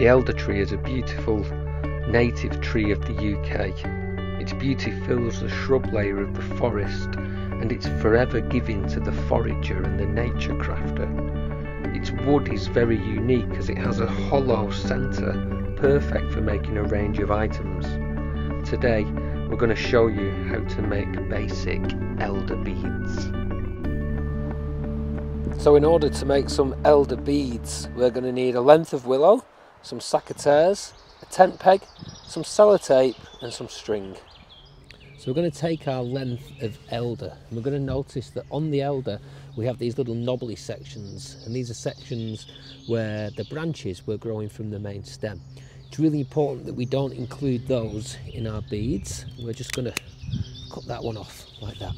The elder tree is a beautiful native tree of the UK. Its beauty fills the shrub layer of the forest and it's forever giving to the forager and the nature crafter. Its wood is very unique as it has a hollow centre, perfect for making a range of items. Today, we're going to show you how to make basic elder beads. So in order to make some elder beads, we're going to need a length of willow, some secateurs, a tent peg, some sellotape and some string. So we're going to take our length of elder and we're going to notice that on the elder we have these little knobbly sections and these are sections where the branches were growing from the main stem. It's really important that we don't include those in our beads. We're just going to cut that one off like that.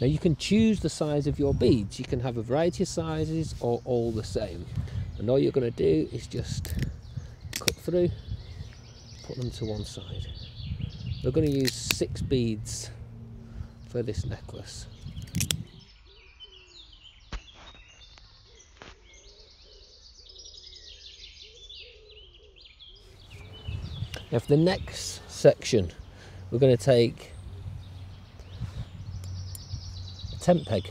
Now you can choose the size of your beads. You can have a variety of sizes or all the same. And all you're going to do is just through, put them to one side. We're going to use six beads for this necklace. Now for the next section, we're going to take a tent peg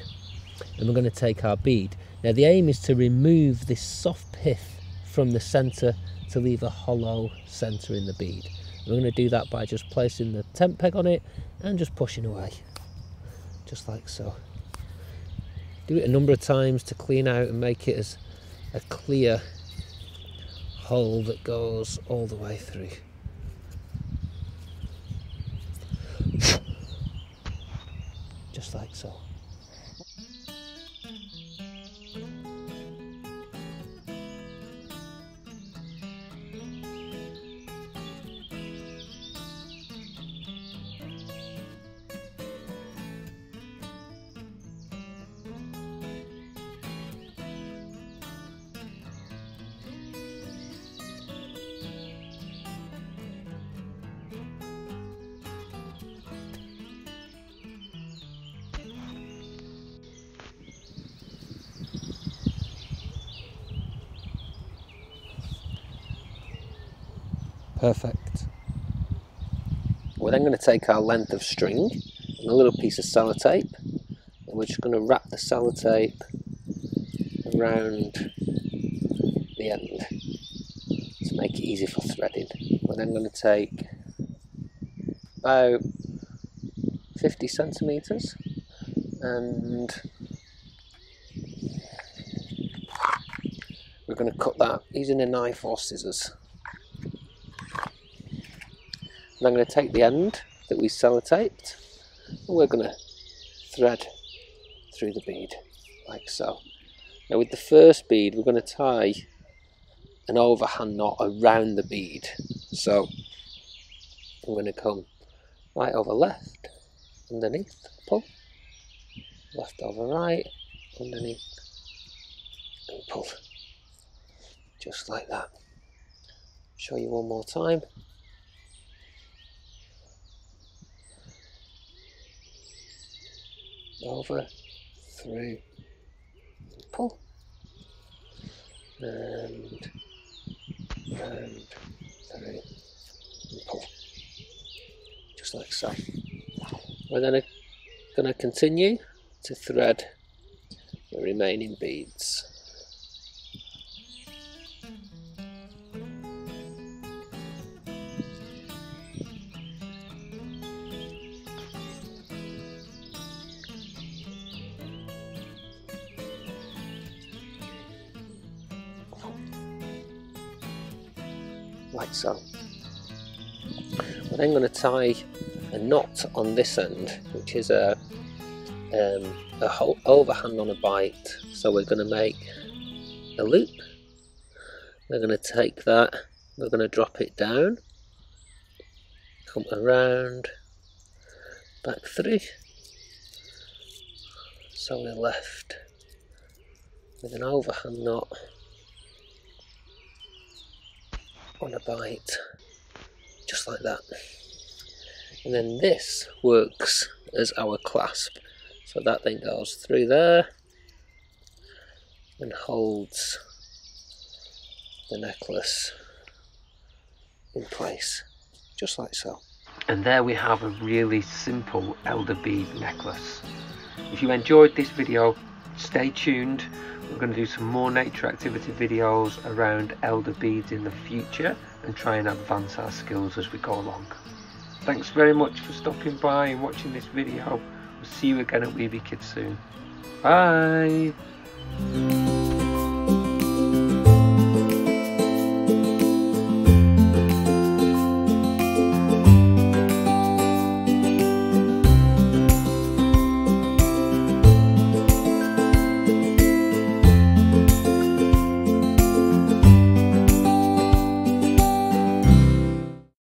and we're going to take our bead. Now the aim is to remove this soft pith from the centre to leave a hollow centre in the bead. We're going to do that by just placing the tent peg on it and just pushing away, just like so. Do it a number of times to clean out and make it as a clear hole that goes all the way through. just like so. Perfect. We're then going to take our length of string and a little piece of sellotape and we're just going to wrap the sellotape around the end to make it easy for threading. We're then going to take about 50 centimetres and we're going to cut that using a knife or scissors. And I'm going to take the end that we sellotaped and we're going to thread through the bead like so. Now with the first bead we're going to tie an overhand knot around the bead. So I'm going to come right over left, underneath, pull, left over right, underneath, and pull. Just like that. Show you one more time. Over, through, pull, and and through, and pull, just like so. We're then going to continue to thread the remaining beads. Like so. We're then going to tie a knot on this end, which is a, um, a whole overhand on a bight. So we're going to make a loop. We're going to take that, we're going to drop it down, come around, back through. So we're left with an overhand knot on a bight, just like that. And then this works as our clasp. So that then goes through there and holds the necklace in place, just like so. And there we have a really simple elder bead necklace. If you enjoyed this video, stay tuned. We're going to do some more nature activity videos around elder beads in the future and try and advance our skills as we go along. Thanks very much for stopping by and watching this video. We'll see you again at We Be Kids soon. Bye!